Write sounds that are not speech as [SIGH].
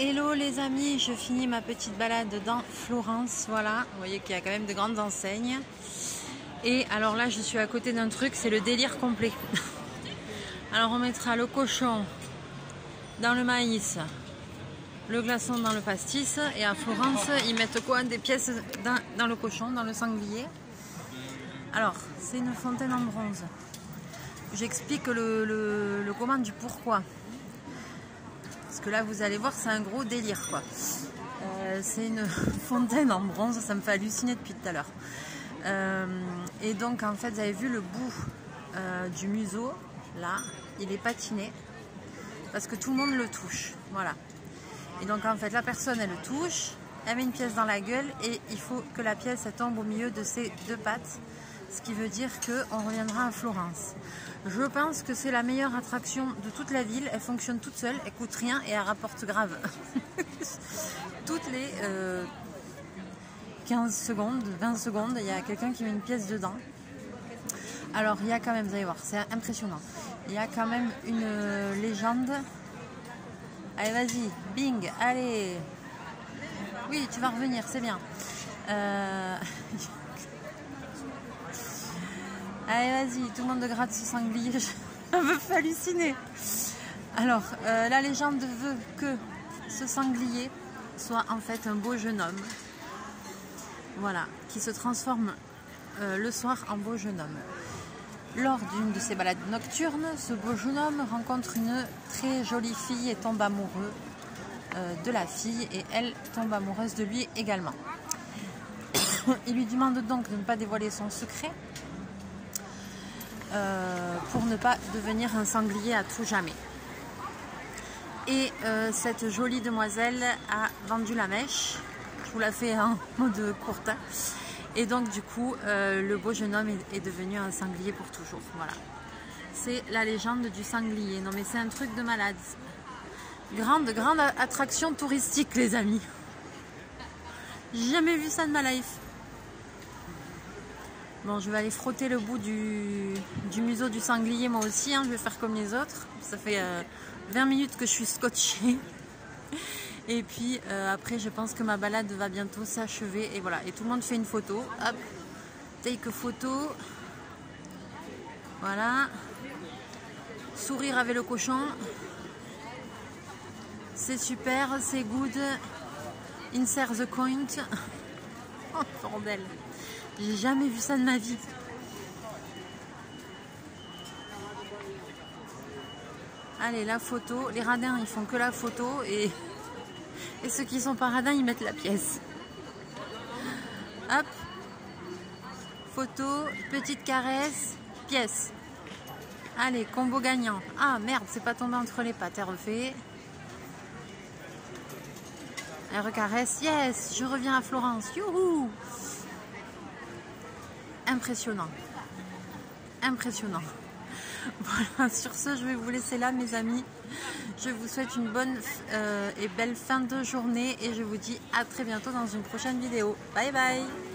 Hello les amis, je finis ma petite balade dans Florence. Voilà, vous voyez qu'il y a quand même de grandes enseignes. Et alors là, je suis à côté d'un truc, c'est le délire complet. [LAUGHS] Alors on mettra le cochon dans le maïs, le glaçon dans le pastis. Et à Florence, ils mettent quoi? Des pièces dans, le cochon, dans le sanglier. Alors, c'est une fontaine en bronze. J'explique le, comment du pourquoi. Parce que là, vous allez voir, c'est un gros délire, quoi. Euh, c'est une [LAUGHS] fontaine en bronze, ça me fait halluciner depuis tout à l'heure. Euh, et donc, en fait, vous avez vu le bout euh, du museau, là, il est patiné. Parce que tout le monde le touche. Voilà. Et donc, en fait, la personne, elle le touche, elle met une pièce dans la gueule et il faut que la pièce tombe au milieu de ses deux pattes. Ce qui veut dire qu'on reviendra à Florence. Je pense que c'est la meilleure attraction de toute la ville. Elle fonctionne toute seule, elle coûte rien et elle rapporte grave. [LAUGHS] Toutes les 15 euh, secondes, 20 secondes, il y a quelqu'un qui met une pièce dedans. Alors il y a quand même, vous allez voir, c'est impressionnant. Il y a quand même une euh, légende. Allez, vas-y, bing, allez. Oui, tu vas revenir, c'est bien. Euh... [LAUGHS] Allez, vas-y, tout le monde gratte ce sanglier. Je [LAUGHS] me fais halluciner. Alors, euh, la légende veut que ce sanglier soit en fait un beau jeune homme. Voilà, qui se transforme euh, le soir en beau jeune homme. Lors d'une de ses balades nocturnes, ce beau jeune homme rencontre une très jolie fille et tombe amoureux euh, de la fille et elle tombe amoureuse de lui également. [COUGHS] Il lui demande donc de ne pas dévoiler son secret euh, pour ne pas devenir un sanglier à tout jamais. Et euh, cette jolie demoiselle a vendu la mèche. Je vous la fais en [LAUGHS] mode courte. Et donc du coup, euh, le beau jeune homme est, devenu un sanglier pour toujours. Voilà. C'est la légende du sanglier. Non mais c'est un truc de malade. Grande, grande attraction touristique les amis. Jamais vu ça de ma life. Bon, je vais aller frotter le bout du, museau du sanglier moi aussi. Hein. Je vais faire comme les autres. Ça fait 20 euh, minutes que je suis scotchée. [LAUGHS] Et puis euh, après, je pense que ma balade va bientôt s'achever. Et voilà. Et tout le monde fait une photo. Hop. Take photo. Voilà. Sourire avec le cochon. C'est super, c'est good. Insert the coin. [LAUGHS] [LAUGHS] Bordel. J'ai jamais vu ça de ma vie. Allez, la photo. Les radins, ils font que la photo. Et, [LAUGHS] et ceux qui sont pas radins, ils mettent la pièce. Hop. Photo, petite caresse, pièce. Allez, combo gagnant. Ah merde, c'est pas tombé entre les pattes. Refait. Elle recaresse. Yes, je reviens à Florence. Youhou impressionnant. Impressionnant. [LAUGHS] Voilà, sur ce, je vais vous laisser là, mes amis. Je vous souhaite une bonne euh, et belle fin de journée et je vous dis à très bientôt dans une prochaine vidéo. Bye bye